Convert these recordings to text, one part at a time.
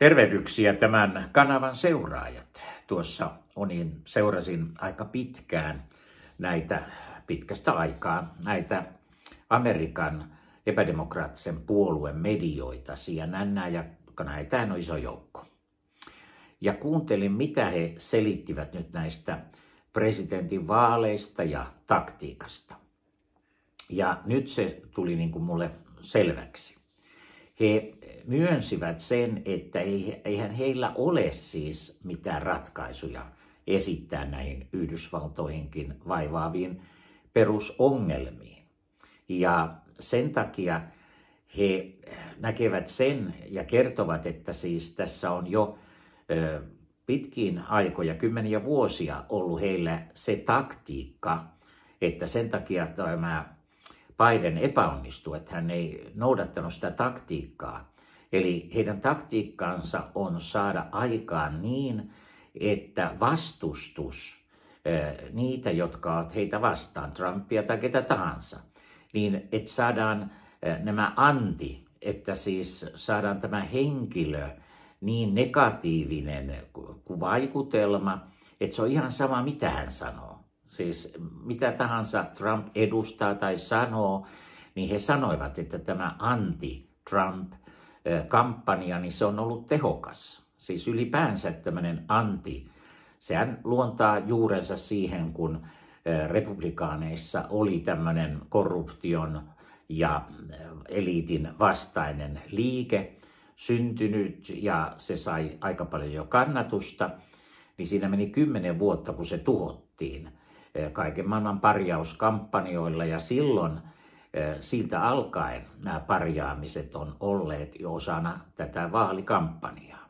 Tervehdyksiä tämän kanavan seuraajat. Tuossa onin, seurasin aika pitkään näitä, pitkästä aikaa, näitä Amerikan epädemokraattisen puolueen medioita, CNN ja näitä on iso joukko. Ja kuuntelin, mitä he selittivät nyt näistä presidentin vaaleista ja taktiikasta. Ja nyt se tuli niin kuin mulle selväksi. He myönsivät sen, että eihän heillä ole siis mitään ratkaisuja esittää näihin Yhdysvaltoihinkin vaivaaviin perusongelmiin. Ja sen takia he näkevät sen ja kertovat, että siis tässä on jo pitkin aikoja, kymmeniä vuosia ollut heillä se taktiikka, että sen takia tämä Biden epäonnistui, että hän ei noudattanut sitä taktiikkaa. Eli heidän taktiikkaansa on saada aikaan niin, että vastustus niitä, jotka ovat heitä vastaan, Trumpia tai ketä tahansa, niin että saadaan nämä anti, että siis saadaan tämä henkilö niin negatiivinen kuin vaikutelma, että se on ihan sama, mitä hän sanoo. Siis mitä tahansa Trump edustaa tai sanoo, niin he sanoivat, että tämä anti-Trump-kampanja, niin se on ollut tehokas. Siis ylipäänsä tämmöinen anti, sehän luontaa juurensa siihen, kun republikaaneissa oli tämmöinen korruption ja eliitin vastainen liike syntynyt ja se sai aika paljon jo kannatusta, niin siinä meni kymmenen vuotta, kun se tuhottiin kaiken maailman parjauskampanjoilla ja silloin siltä alkaen nämä parjaamiset on olleet jo osana tätä vaalikampanjaa.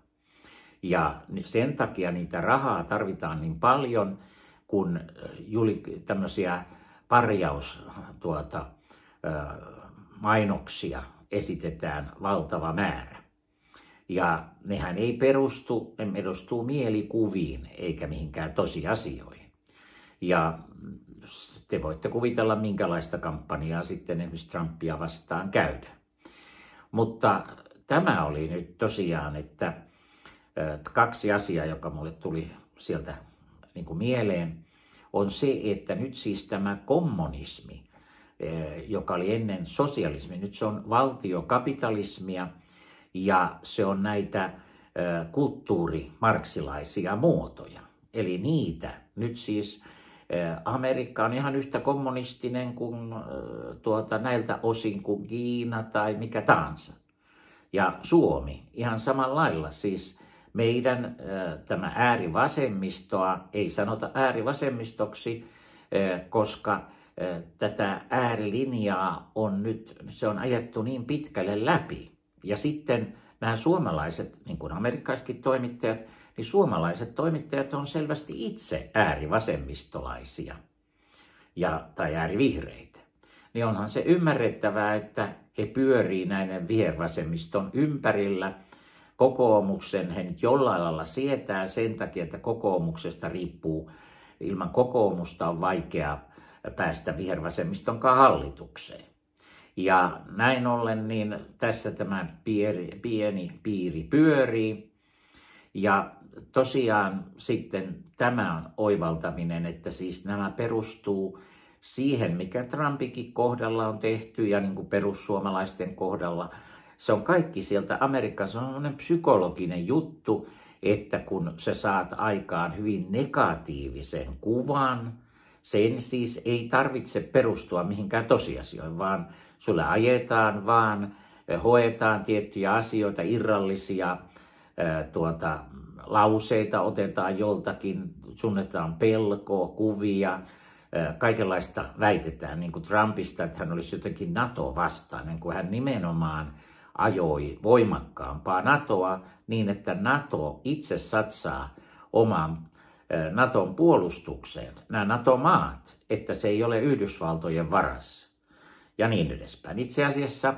Ja sen takia niitä rahaa tarvitaan niin paljon, kun tämmöisiä parjaus tuota, mainoksia esitetään valtava määrä. Ja nehän ei perustu, ne mielikuviin eikä mihinkään tosiasioihin. Ja te voitte kuvitella, minkälaista kampanjaa sitten esimerkiksi Trumpia vastaan käydä. Mutta tämä oli nyt tosiaan, että kaksi asiaa, joka mulle tuli sieltä niin kuin mieleen, on se, että nyt siis tämä kommunismi, joka oli ennen sosialismi, nyt se on valtiokapitalismia ja se on näitä kulttuurimarksilaisia muotoja. Eli niitä nyt siis Amerikka on ihan yhtä kommunistinen kuin tuota, näiltä osin kuin Kiina tai mikä tahansa. Ja Suomi ihan samalla lailla. Siis meidän tämä äärivasemmistoa ei sanota äärivasemmistoksi, koska tätä äärilinjaa on nyt, se on ajettu niin pitkälle läpi. Ja sitten nämä suomalaiset, niin kuin amerikkalaisetkin toimittajat, niin suomalaiset toimittajat on selvästi itse äärivasemmistolaisia ja, tai äärivihreitä. Niin onhan se ymmärrettävää, että he pyörii näiden vihervasemmiston ympärillä. Kokoomuksen he nyt jollain lailla sietää sen takia, että kokoomuksesta riippuu, ilman kokoomusta on vaikea päästä vihervasemmiston hallitukseen. Ja näin ollen niin tässä tämä pieni, pieni piiri pyörii. Ja tosiaan sitten tämä on oivaltaminen, että siis nämä perustuu siihen, mikä Trumpikin kohdalla on tehty ja niin kuin perussuomalaisten kohdalla. Se on kaikki sieltä Amerikassa, se on psykologinen juttu, että kun sä saat aikaan hyvin negatiivisen kuvan, sen siis ei tarvitse perustua mihinkään tosiasioihin, vaan sulle ajetaan vaan, hoetaan tiettyjä asioita, irrallisia tuota, lauseita otetaan joltakin, sunnetaan pelkoa, kuvia, kaikenlaista väitetään, niin kuin Trumpista, että hän olisi jotenkin NATO-vastainen, kun hän nimenomaan ajoi voimakkaampaa NATOa niin, että NATO itse satsaa oman Naton puolustukseen, nämä NATO-maat, että se ei ole Yhdysvaltojen varassa ja niin edespäin. Itse asiassa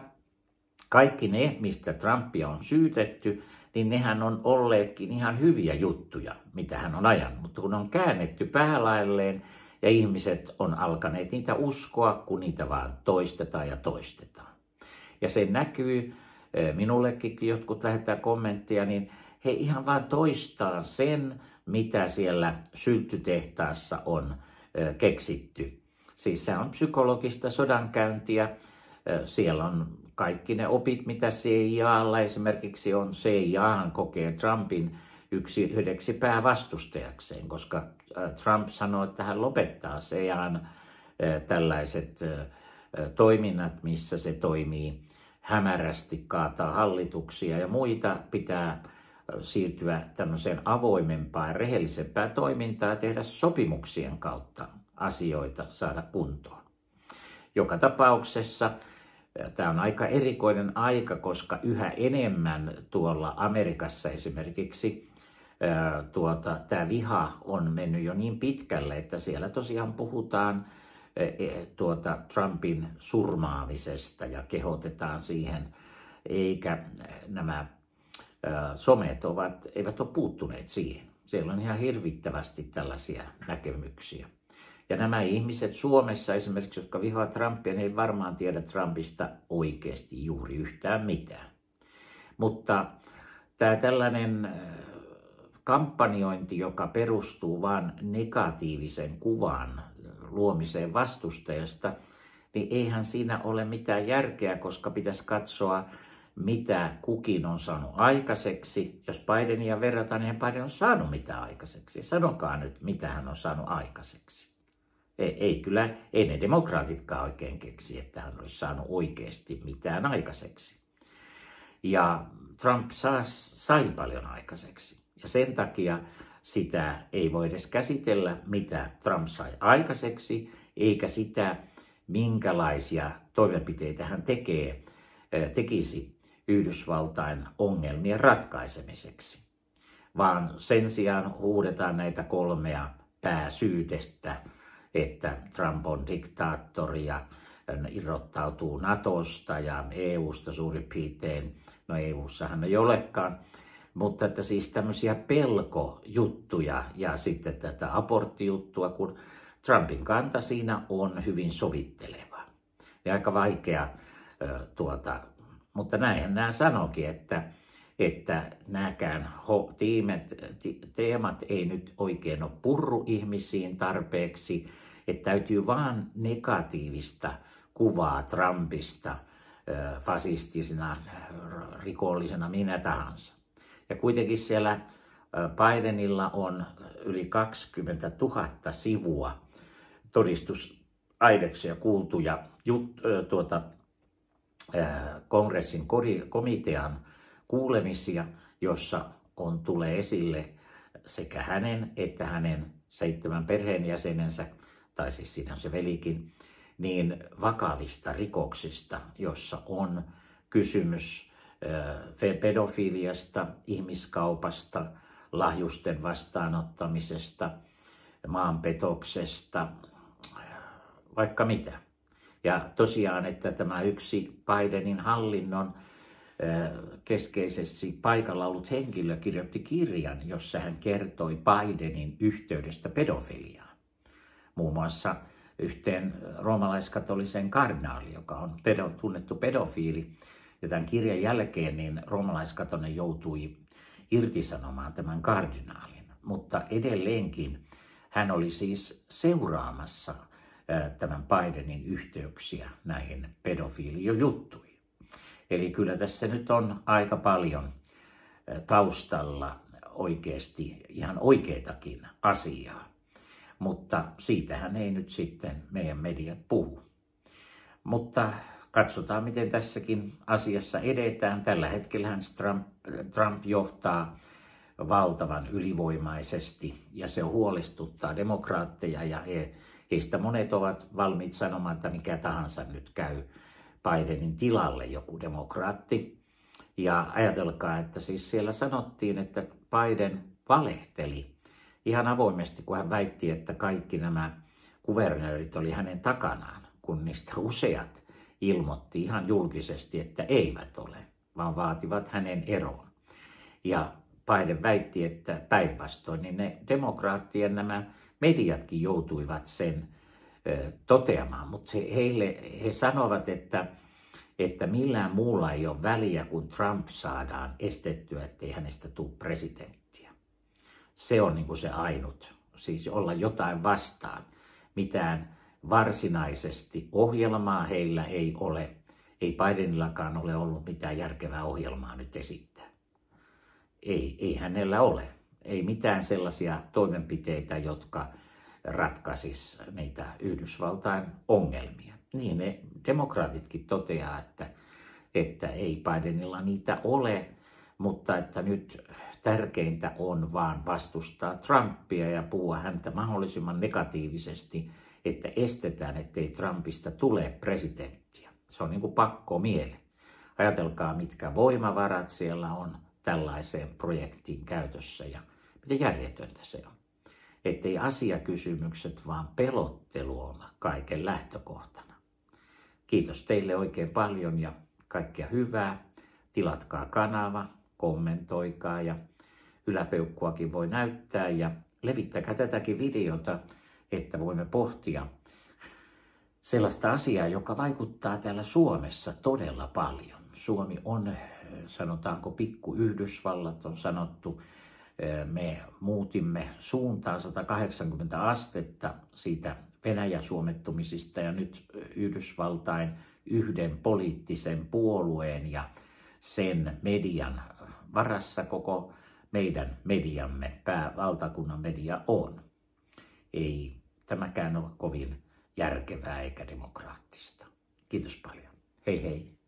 kaikki ne, mistä Trumpia on syytetty, niin nehän on olleetkin ihan hyviä juttuja, mitä hän on ajanut. Mutta kun on käännetty päälailleen ja ihmiset on alkaneet niitä uskoa, kun niitä vaan toistetaan ja toistetaan. Ja se näkyy minullekin jotkut lähettää kommenttia, niin he ihan vain toistaa sen, mitä siellä sylttytehtaassa on keksitty. Siis se on psykologista sodankäyntiä. Siellä on kaikki ne opit, mitä CIAlla esimerkiksi on. CIA kokee Trumpin yksi, yhdeksi päävastustajakseen, koska Trump sanoi, että hän lopettaa CIAn tällaiset toiminnat, missä se toimii hämärästi, kaataa hallituksia ja muita, pitää siirtyä tämmöiseen avoimempaan rehellisempään toimintaan tehdä sopimuksien kautta asioita saada kuntoon. Joka tapauksessa tämä on aika erikoinen aika, koska yhä enemmän tuolla Amerikassa esimerkiksi tuota, tämä viha on mennyt jo niin pitkälle, että siellä tosiaan puhutaan e, tuota, Trumpin surmaamisesta ja kehotetaan siihen, eikä nämä somet ovat, eivät ole puuttuneet siihen. Siellä on ihan hirvittävästi tällaisia näkemyksiä. Ja nämä ihmiset Suomessa esimerkiksi, jotka vihaa Trumpia, ne ei varmaan tiedä Trumpista oikeasti juuri yhtään mitään. Mutta tämä tällainen kampanjointi, joka perustuu vain negatiivisen kuvan luomiseen vastustajasta, niin eihän siinä ole mitään järkeä, koska pitäisi katsoa, mitä kukin on saanut aikaiseksi. Jos Bidenia verrataan, niin Biden on saanut mitään aikaiseksi. Sanokaa nyt, mitä hän on saanut aikaiseksi. Ei, ei kyllä, ei ne demokraatitkaan oikein keksi, että hän olisi saanut oikeasti mitään aikaiseksi. Ja Trump saa, sai paljon aikaiseksi. Ja sen takia sitä ei voi edes käsitellä, mitä Trump sai aikaiseksi, eikä sitä, minkälaisia toimenpiteitä hän tekee, tekisi Yhdysvaltain ongelmien ratkaisemiseksi. Vaan sen sijaan huudetaan näitä kolmea pääsyytestä, että Trump on diktaattori ja irrottautuu Natosta ja EUsta suurin piirtein. No EUssahan ei olekaan. Mutta että siis tämmöisiä pelkojuttuja ja sitten tätä aborttijuttua, kun Trumpin kanta siinä on hyvin sovitteleva. Ja aika vaikea tuota, mutta näinhän nämä sanokin, että, että nämäkään tiimet, teemat ei nyt oikein ole purru ihmisiin tarpeeksi, että täytyy vaan negatiivista kuvaa Trumpista fasistisena, rikollisena, minä tahansa. Ja kuitenkin siellä Bidenilla on yli 20 000 sivua todistusaideksia kuultuja jut, tuota, kongressin komitean kuulemisia, jossa on, tulee esille sekä hänen että hänen seitsemän perheenjäsenensä, tai siis siinä se velikin, niin vakavista rikoksista, jossa on kysymys pedofiliasta, ihmiskaupasta, lahjusten vastaanottamisesta, maanpetoksesta, vaikka mitä. Ja tosiaan, että tämä yksi Bidenin hallinnon keskeisesti paikalla ollut henkilö kirjoitti kirjan, jossa hän kertoi Bidenin yhteydestä pedofiliaan. Muun muassa yhteen roomalaiskatolisen kardinaali, joka on pedo, tunnettu pedofiili. Ja tämän kirjan jälkeen niin roomalaiskatolinen joutui irtisanomaan tämän kardinaalin. Mutta edelleenkin hän oli siis seuraamassa tämän Bidenin yhteyksiä näihin pedofiiliojuttuihin. Eli kyllä tässä nyt on aika paljon taustalla oikeasti ihan oikeitakin asiaa. Mutta siitähän ei nyt sitten meidän mediat puhu. Mutta katsotaan, miten tässäkin asiassa edetään. Tällä hetkellä Trump, Trump johtaa valtavan ylivoimaisesti ja se huolestuttaa demokraatteja ja he Heistä monet ovat valmiit sanomaan, että mikä tahansa nyt käy Bidenin tilalle joku demokraatti. Ja ajatelkaa, että siis siellä sanottiin, että Biden valehteli ihan avoimesti, kun hän väitti, että kaikki nämä kuvernöörit oli hänen takanaan, kun niistä useat ilmoitti ihan julkisesti, että eivät ole, vaan vaativat hänen eroon. Ja Biden väitti, että päinvastoin, niin ne demokraattien nämä mediatkin joutuivat sen toteamaan, mutta heille, he sanovat, että että millään muulla ei ole väliä, kun Trump saadaan estettyä, ettei hänestä tule presidenttiä. Se on niin kuin se ainut. Siis olla jotain vastaan. Mitään varsinaisesti ohjelmaa heillä ei ole. Ei Bidenillakaan ole ollut mitään järkevää ohjelmaa nyt esittää. Ei, ei hänellä ole. Ei mitään sellaisia toimenpiteitä, jotka ratkaisis meitä Yhdysvaltain ongelmia. Niin ne demokraatitkin toteaa, että, että ei Bidenilla niitä ole, mutta että nyt tärkeintä on vaan vastustaa Trumpia ja puhua häntä mahdollisimman negatiivisesti, että estetään, ettei Trumpista tule presidenttiä. Se on niin kuin pakko miele. Ajatelkaa, mitkä voimavarat siellä on tällaiseen projektiin käytössä ja miten järjetöntä se on. Ettei asiakysymykset, vaan pelottelu on kaiken lähtökohtana. Kiitos teille oikein paljon ja kaikkea hyvää. Tilatkaa kanava, kommentoikaa ja yläpeukkuakin voi näyttää ja levittäkää tätäkin videota, että voimme pohtia sellaista asiaa, joka vaikuttaa täällä Suomessa todella paljon. Suomi on, sanotaanko pikku Yhdysvallat on sanottu, me muutimme suuntaan 180 astetta siitä Venäjä-suomettumisista ja nyt Yhdysvaltain yhden poliittisen puolueen ja sen median varassa koko meidän mediamme, päävaltakunnan media on. Ei tämäkään ole kovin järkevää eikä demokraattista. Kiitos paljon. Hei hei.